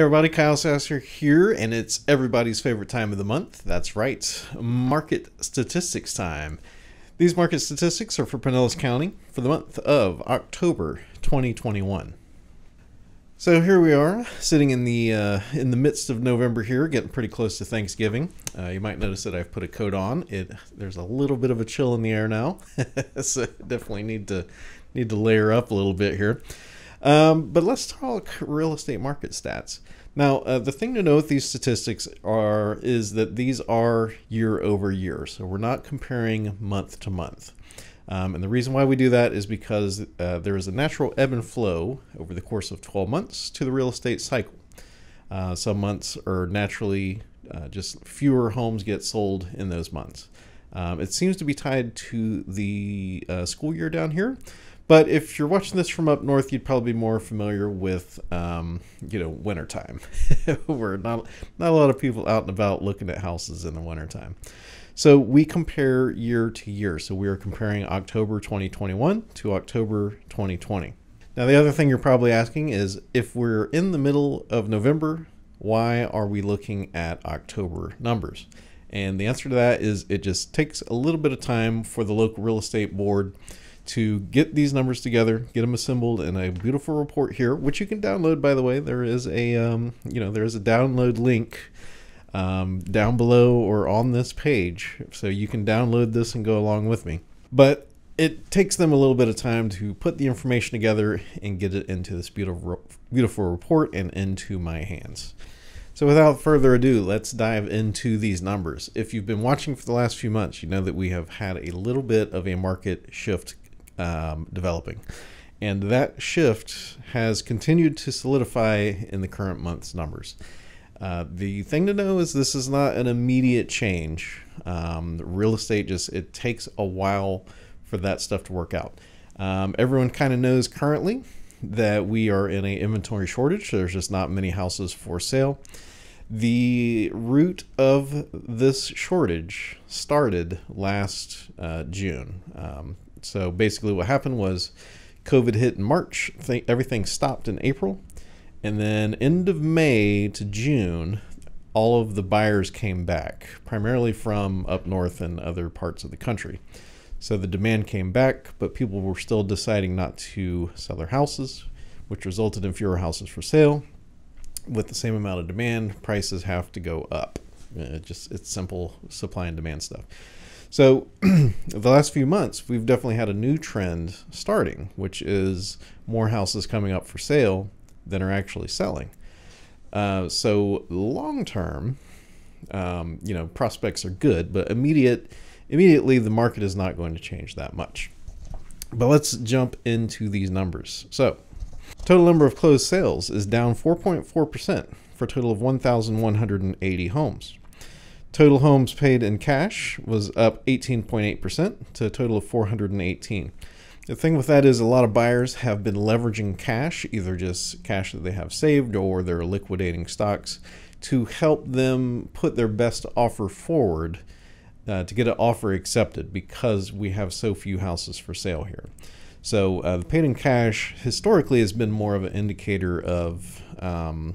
Everybody, Kyle Sasser here, and it's everybody's favorite time of the month. That's right, market statistics time. These market statistics are for Pinellas County for the month of October 2021. So here we are, sitting in the uh, in the midst of November here, getting pretty close to Thanksgiving. Uh, you might notice that I've put a coat on. It there's a little bit of a chill in the air now, so definitely need to need to layer up a little bit here. Um, but let's talk real estate market stats. Now, uh, the thing to know with these statistics are is that these are year over year, so we're not comparing month to month. Um, and the reason why we do that is because uh, there is a natural ebb and flow over the course of 12 months to the real estate cycle. Uh, some months are naturally uh, just fewer homes get sold in those months. Um, it seems to be tied to the uh, school year down here. But if you're watching this from up north, you'd probably be more familiar with, um, you know, wintertime, where not, not a lot of people out and about looking at houses in the wintertime. So we compare year to year. So we are comparing October 2021 to October 2020. Now, the other thing you're probably asking is if we're in the middle of November, why are we looking at October numbers? And the answer to that is it just takes a little bit of time for the local real estate board to get these numbers together, get them assembled in a beautiful report here, which you can download. By the way, there is a um, you know there is a download link um, down below or on this page, so you can download this and go along with me. But it takes them a little bit of time to put the information together and get it into this beautiful beautiful report and into my hands. So without further ado, let's dive into these numbers. If you've been watching for the last few months, you know that we have had a little bit of a market shift um, developing. And that shift has continued to solidify in the current month's numbers. Uh, the thing to know is this is not an immediate change. Um, real estate just it takes a while for that stuff to work out. Um, everyone kind of knows currently that we are in a inventory shortage. There's just not many houses for sale. The root of this shortage started last uh, June. Um, so basically, what happened was COVID hit in March, everything stopped in April, and then end of May to June, all of the buyers came back, primarily from up north and other parts of the country. So the demand came back, but people were still deciding not to sell their houses, which resulted in fewer houses for sale. With the same amount of demand, prices have to go up. It just it's simple supply and demand stuff. So, the last few months, we've definitely had a new trend starting, which is more houses coming up for sale than are actually selling. Uh, so, long term, um, you know, prospects are good, but immediate, immediately the market is not going to change that much. But let's jump into these numbers. So, total number of closed sales is down 4.4% for a total of 1,180 homes. Total homes paid in cash was up 18.8% to a total of 418. The thing with that is a lot of buyers have been leveraging cash, either just cash that they have saved or they're liquidating stocks to help them put their best offer forward uh, to get an offer accepted because we have so few houses for sale here. So uh, the paid in cash historically has been more of an indicator of um,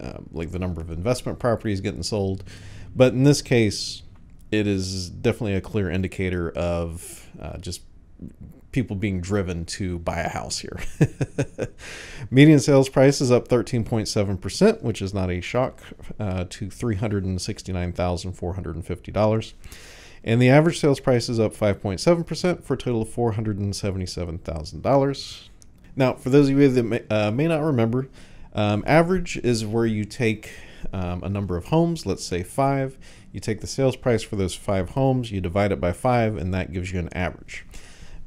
uh, like the number of investment properties getting sold but in this case, it is definitely a clear indicator of uh, just people being driven to buy a house here. Median sales price is up 13.7%, which is not a shock, uh, to $369,450. And the average sales price is up 5.7% for a total of $477,000. Now, for those of you that may, uh, may not remember, um, average is where you take um, a number of homes, let's say five. You take the sales price for those five homes, you divide it by five, and that gives you an average.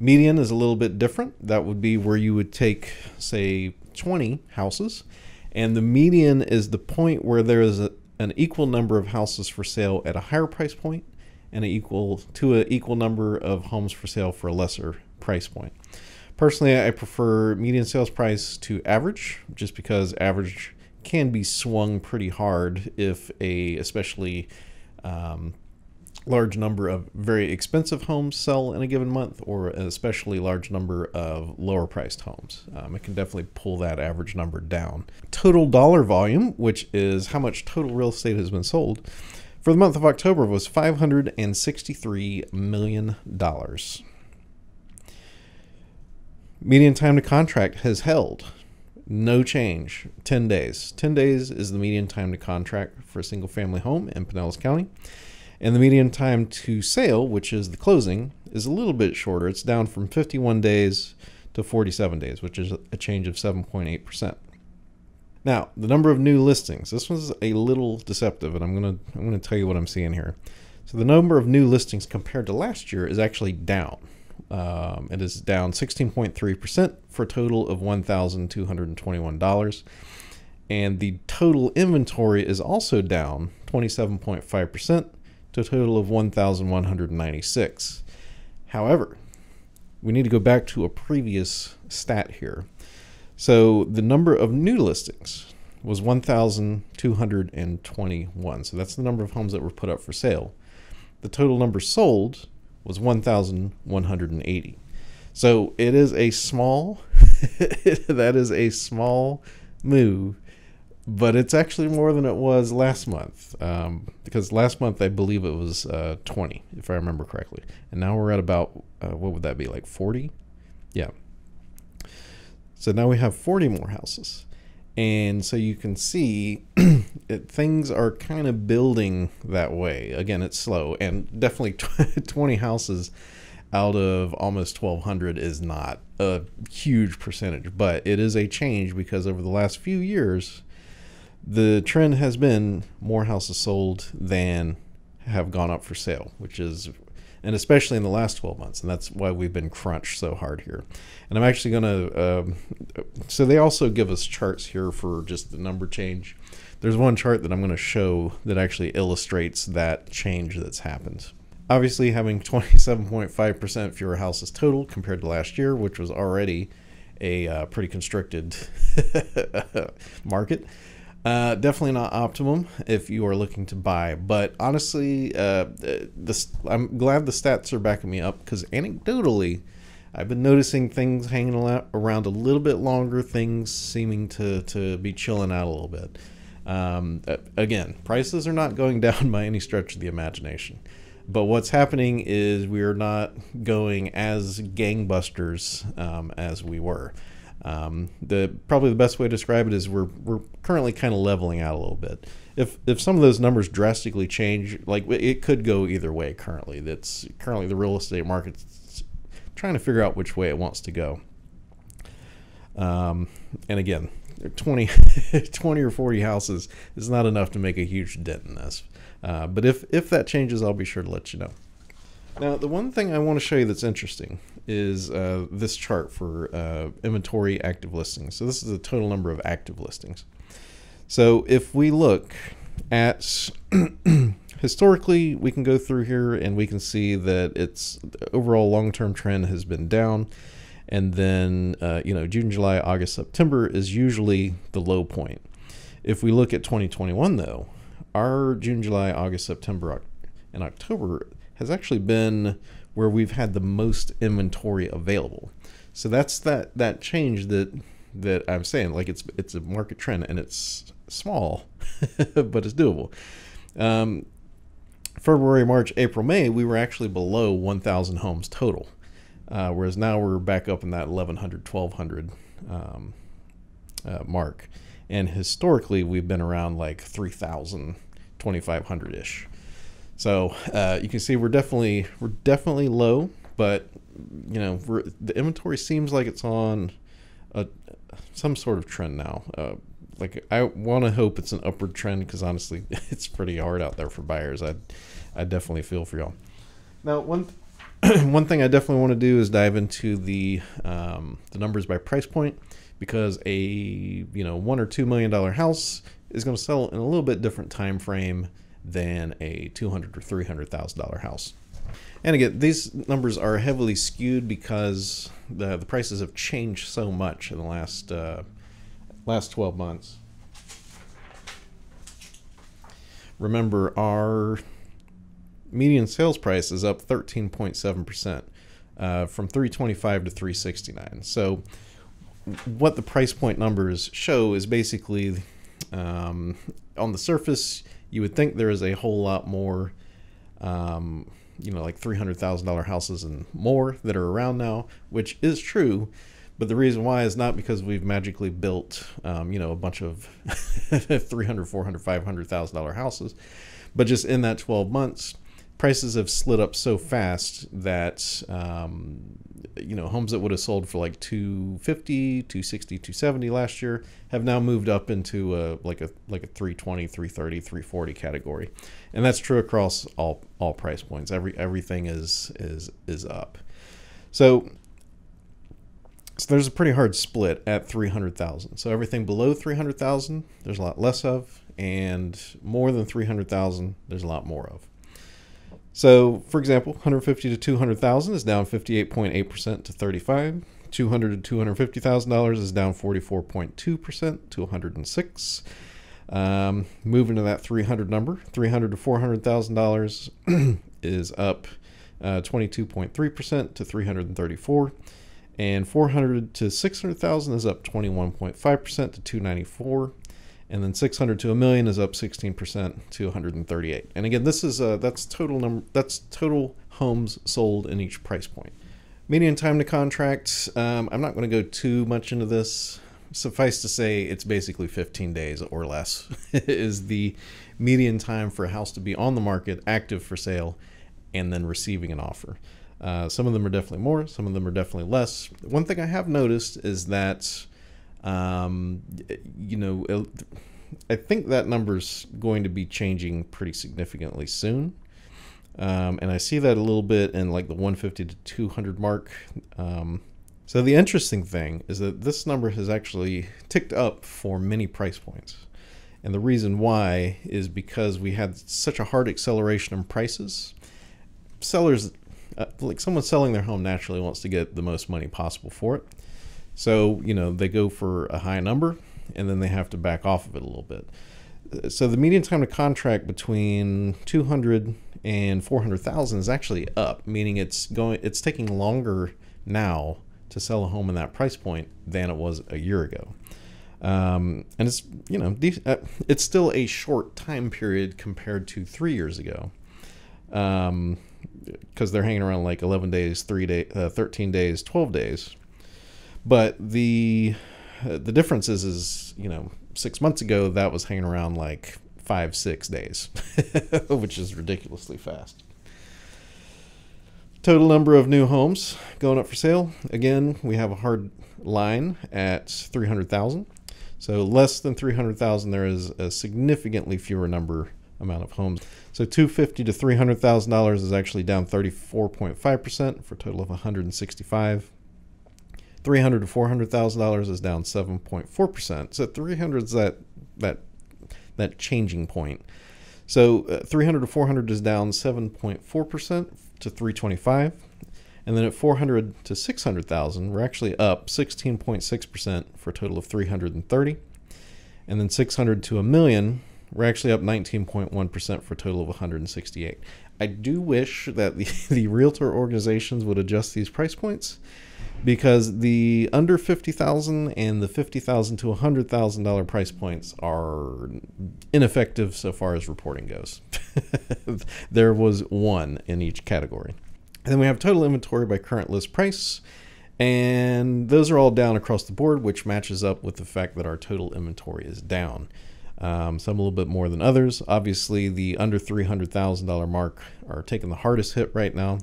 Median is a little bit different. That would be where you would take, say, 20 houses, and the median is the point where there is a, an equal number of houses for sale at a higher price point and an equal to an equal number of homes for sale for a lesser price point. Personally, I prefer median sales price to average just because average can be swung pretty hard if a especially um, large number of very expensive homes sell in a given month or an especially large number of lower priced homes. Um, it can definitely pull that average number down. Total dollar volume, which is how much total real estate has been sold, for the month of October was $563 million. Median time to contract has held. No change. 10 days. 10 days is the median time to contract for a single family home in Pinellas County. And the median time to sale, which is the closing, is a little bit shorter. It's down from 51 days to 47 days, which is a change of 7.8%. Now, the number of new listings. This one's a little deceptive, and I'm gonna I'm gonna tell you what I'm seeing here. So the number of new listings compared to last year is actually down. Um, it is down 16.3% for a total of $1,221. And the total inventory is also down 27.5% to a total of 1,196. However, we need to go back to a previous stat here. So the number of new listings was 1,221. So that's the number of homes that were put up for sale. The total number sold was 1,180. So it is a small, that is a small move but it's actually more than it was last month um, because last month I believe it was uh, 20 if I remember correctly. And now we're at about uh, what would that be like 40 yeah. So now we have 40 more houses and so you can see it, things are kind of building that way. Again it's slow and definitely 20 houses out of almost 1200 is not a huge percentage but it is a change because over the last few years the trend has been more houses sold than have gone up for sale, which is, and especially in the last 12 months. And that's why we've been crunched so hard here. And I'm actually going to, um, so they also give us charts here for just the number change. There's one chart that I'm going to show that actually illustrates that change that's happened. Obviously, having 27.5% fewer houses total compared to last year, which was already a uh, pretty constricted market. Uh, definitely not optimum if you are looking to buy, but honestly, uh, this I'm glad the stats are backing me up because anecdotally, I've been noticing things hanging around a little bit longer, things seeming to to be chilling out a little bit. Um, again, prices are not going down by any stretch of the imagination, but what's happening is we are not going as gangbusters um, as we were. Um, the probably the best way to describe it is we're we're currently kind of leveling out a little bit. If if some of those numbers drastically change, like it could go either way. Currently, that's currently the real estate market's trying to figure out which way it wants to go. Um, and again, 20, 20 or 40 houses is not enough to make a huge dent in this. Uh, but if, if that changes, I'll be sure to let you know. Now, the one thing I want to show you that's interesting is uh, this chart for uh, inventory active listings. So this is the total number of active listings. So if we look at historically, we can go through here and we can see that its overall long-term trend has been down. And then, uh, you know, June, July, August, September is usually the low point. If we look at 2021, though, our June, July, August, September, and October has actually been where we've had the most inventory available. So that's that that change that that I'm saying. Like it's it's a market trend and it's small, but it's doable. Um, February, March, April, May, we were actually below 1,000 homes total, uh, whereas now we're back up in that 1,100, 1,200 um, uh, mark. And historically, we've been around like 3,000, 2,500 ish. So uh, you can see we're definitely we're definitely low, but you know the inventory seems like it's on a some sort of trend now. Uh, like I want to hope it's an upward trend because honestly, it's pretty hard out there for buyers. I I definitely feel for y'all. Now one one thing I definitely want to do is dive into the um, the numbers by price point because a you know one or two million dollar house is going to sell in a little bit different time frame than a two hundred or three hundred thousand dollar house. And again, these numbers are heavily skewed because the the prices have changed so much in the last uh, last twelve months. Remember, our median sales price is up 13.7% uh, from 325 to 369. So what the price point numbers show is basically um, on the surface, you would think there is a whole lot more, um, you know, like $300,000 houses and more that are around now, which is true. But the reason why is not because we've magically built, um, you know, a bunch of 300, 400, 500,000 dollar houses, but just in that 12 months, prices have slid up so fast that um, you know homes that would have sold for like 250 260 270 last year have now moved up into a like a like a 320 330 340 category. And that's true across all all price points. Every everything is is is up. So so there's a pretty hard split at 300,000 so everything below 300,000 there's a lot less of and more than 300,000 there's a lot more of so, for example, 150 to 200,000 is down 58.8% to 35. 200 to 250,000 dollars is down 44.2% to 106. Um, moving to that 300 number, 300 to 400,000 dollars is up uh, 22.3% to 334, and 400 to 600,000 is up 21.5% to 294 and then 600 to a million is up 16% to 138 and again this is uh, that's total number that's total homes sold in each price point. Median time to contract um, i'm not going to go too much into this. Suffice to say it's basically 15 days or less is the median time for a house to be on the market active for sale and then receiving an offer. Uh, some of them are definitely more some of them are definitely less. One thing i have noticed is that um, you know, I think that number's going to be changing pretty significantly soon. Um, and I see that a little bit in like the 150 to 200 mark. Um, so the interesting thing is that this number has actually ticked up for many price points. And the reason why is because we had such a hard acceleration in prices. Sellers, uh, like someone selling their home naturally wants to get the most money possible for it. So, you know, they go for a high number and then they have to back off of it a little bit. So the median time to contract between 200 and 400,000 is actually up, meaning it's going it's taking longer now to sell a home in that price point than it was a year ago. Um, and it's you know uh, it's still a short time period compared to three years ago, because um, they're hanging around like 11 days, three day, uh, 13 days, 12 days. But the the difference is, is you know, six months ago that was hanging around like five, six days, which is ridiculously fast. Total number of new homes going up for sale. Again, we have a hard line at 300,000. So less than 300,000, there is a significantly fewer number amount of homes. So 250 to 300,000 dollars is actually down 34.5 percent for a total of 165. Three hundred to four hundred thousand dollars is down seven point four percent. So three hundred is that that that changing point. So uh, 300 to 400 is down 7.4% to 325. And then at 400 to 600,000, we're actually up 16.6% for a total of 330. And then 600 to a million, we're actually up 19.1% for a total of 168. I do wish that the, the realtor organizations would adjust these price points because the under 50,000 and the 50,000 to $100,000 price points are ineffective so far as reporting goes. there was one in each category. And then we have total inventory by current list price. And those are all down across the board, which matches up with the fact that our total inventory is down. Um, some a little bit more than others. Obviously, the under $300,000 mark are taking the hardest hit right now.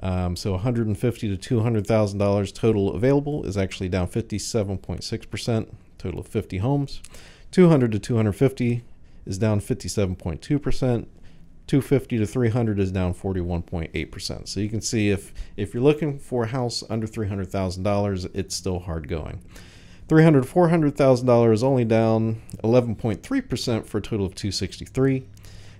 Um, so 150 to 200 thousand dollars total available is actually down 57.6 percent. Total of 50 homes. 200 to 250 is down 57.2 percent. 250 to 300 is down 41.8 percent. So you can see if if you're looking for a house under 300 thousand dollars, it's still hard going. 300 to 400 thousand dollars is only down 11.3 percent for a total of 263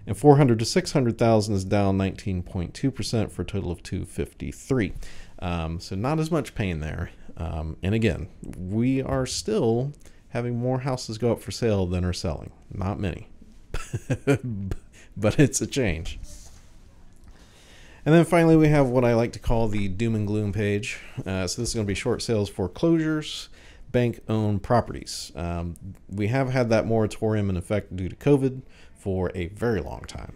and 400 to 600,000 is down 19.2% for a total of 253. Um, so not as much pain there. Um, and again, we are still having more houses go up for sale than are selling. Not many, but it's a change. And then finally, we have what I like to call the doom and gloom page. Uh, so this is going to be short sales foreclosures, bank owned properties. Um, we have had that moratorium in effect due to COVID for a very long time.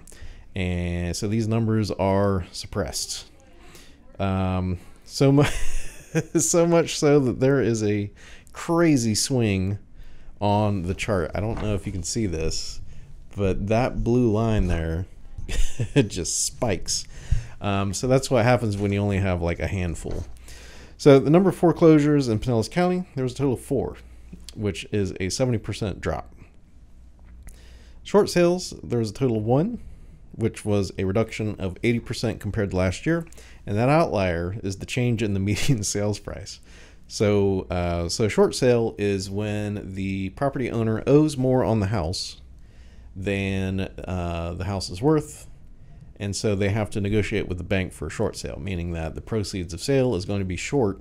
And so these numbers are suppressed. Um, so much, so much so that there is a crazy swing on the chart. I don't know if you can see this, but that blue line there just spikes. Um, so that's what happens when you only have like a handful. So the number of foreclosures in Pinellas County, there was a total of four, which is a 70% drop. Short sales, there was a total of one, which was a reduction of 80% compared to last year. And that outlier is the change in the median sales price. So, uh, so short sale is when the property owner owes more on the house than uh, the house is worth, and so they have to negotiate with the bank for a short sale, meaning that the proceeds of sale is going to be short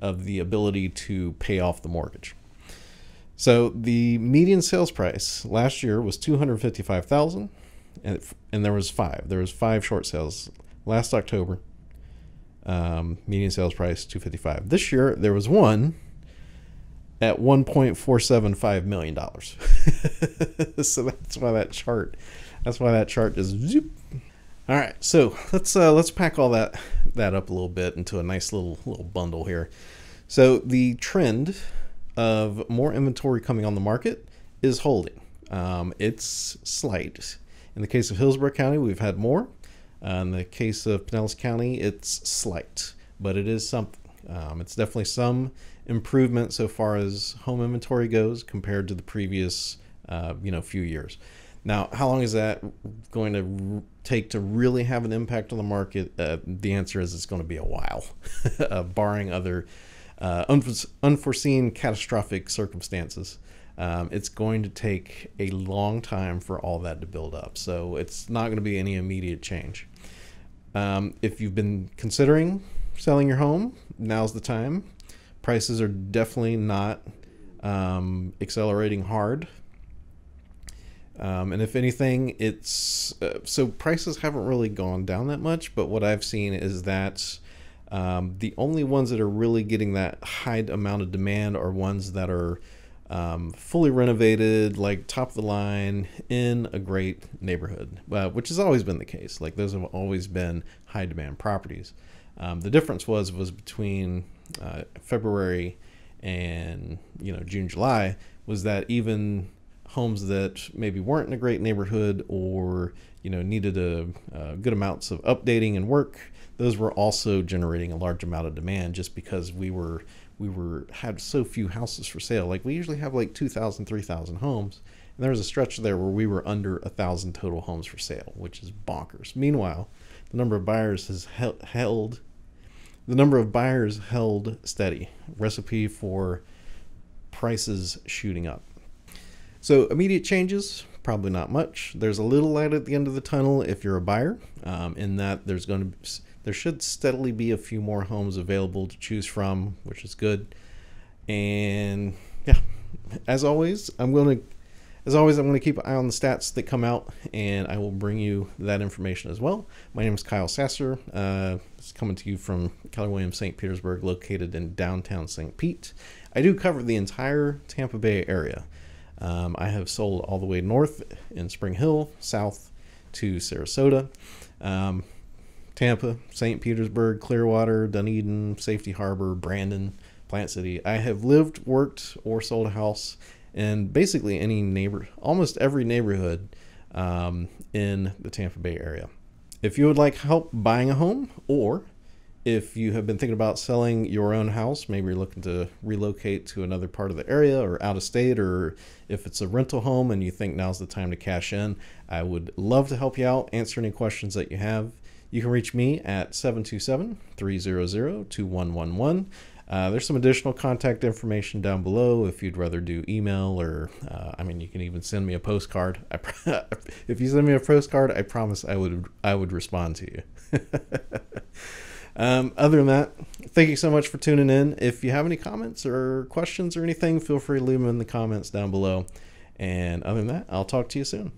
of the ability to pay off the mortgage. So the median sales price last year was two hundred fifty-five thousand, and and there was five. There was five short sales last October. Um, median sales price two fifty-five. This year there was one at one point four seven five million dollars. so that's why that chart. That's why that chart just zoop. All right, so let's uh, let's pack all that that up a little bit into a nice little little bundle here. So the trend of more inventory coming on the market is holding. Um, it's slight. In the case of Hillsborough County, we've had more. Uh, in the case of Pinellas County, it's slight, but it is something. Um, it's definitely some improvement so far as home inventory goes compared to the previous, uh, you know, few years. Now, how long is that going to take to really have an impact on the market? Uh, the answer is it's going to be a while, uh, barring other uh, unforeseen catastrophic circumstances. Um, it's going to take a long time for all that to build up. So it's not going to be any immediate change. Um, if you've been considering selling your home, now's the time. Prices are definitely not um, accelerating hard. Um, and if anything, it's uh, so prices haven't really gone down that much. But what I've seen is that um, the only ones that are really getting that high amount of demand are ones that are um, fully renovated, like top of the line in a great neighborhood, uh, which has always been the case. Like those have always been high demand properties. Um, the difference was was between uh, February and you know June July was that even homes that maybe weren't in a great neighborhood or you know needed a, a good amounts of updating and work those were also generating a large amount of demand just because we were we were had so few houses for sale. Like we usually have like 2000 3000 homes and there was a stretch there where we were under a thousand total homes for sale which is bonkers. Meanwhile the number of buyers has held the number of buyers held steady. Recipe for prices shooting up so immediate changes probably not much there's a little light at the end of the tunnel if you're a buyer um, in that there's going to be there should steadily be a few more homes available to choose from, which is good. And yeah, as always, I'm going to as always, I'm going to keep an eye on the stats that come out, and I will bring you that information as well. My name is Kyle Sasser. Uh, it's coming to you from Keller Williams St. Petersburg, located in downtown St. Pete. I do cover the entire Tampa Bay area. Um, I have sold all the way north in Spring Hill, south to Sarasota. Um, Tampa, St. Petersburg, Clearwater, Dunedin, Safety Harbor, Brandon, Plant City. I have lived, worked, or sold a house in basically any neighbor, almost every neighborhood um, in the Tampa Bay area. If you would like help buying a home, or if you have been thinking about selling your own house, maybe you're looking to relocate to another part of the area or out of state, or if it's a rental home and you think now's the time to cash in, I would love to help you out, answer any questions that you have. You can reach me at 727 300 2111. Uh, there's some additional contact information down below if you'd rather do email or, uh, I mean, you can even send me a postcard. If you send me a postcard, I promise I would I would respond to you. um, other than that, thank you so much for tuning in. If you have any comments or questions or anything, feel free to leave them in the comments down below. And other than that, I'll talk to you soon.